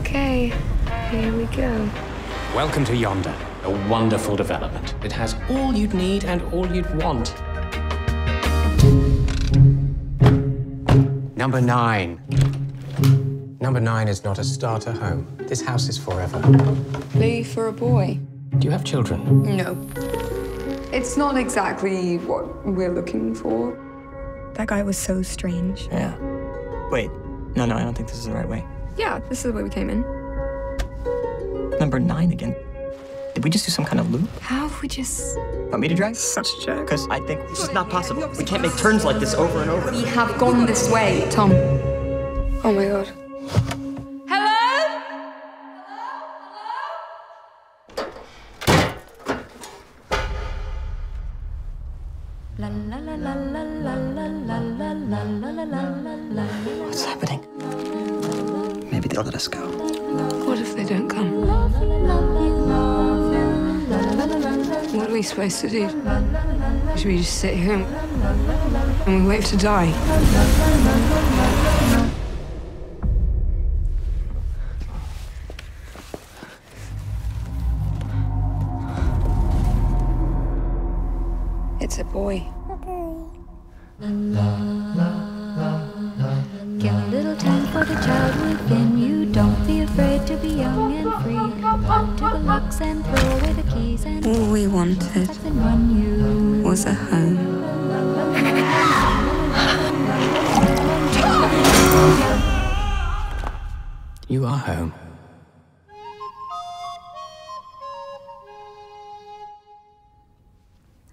Okay, here we go. Welcome to Yonder, a wonderful development. It has all you'd need and all you'd want. Number nine. Number nine is not a starter home. This house is forever. Lee for a boy. Do you have children? No. It's not exactly what we're looking for. That guy was so strange. Yeah. Wait. No, no, I don't think this is the right way. Yeah, this is the way we came in. Number nine again. Did we just do some kind of loop? How have we just. Want me to drive? Such a jerk. Because I think this is not possible. We can't make turns like this over and over. We have gone this way, Tom. Oh my god. Hello! Hello! Hello? What's happening? Maybe they'll let us go. What if they don't come? What are we supposed to do? Should we just sit here and, and we wait to die? It's a boy. Give a little time for the child within you. Don't be afraid to be young and free. Run to the locks and throw away the keys and All we wanted then you. was a home. You are home.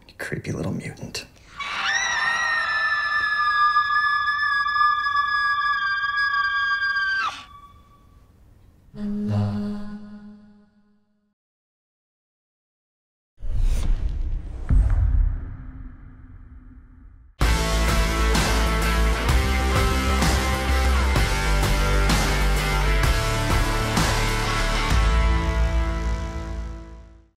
You creepy little mutant. La